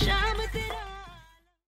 shine.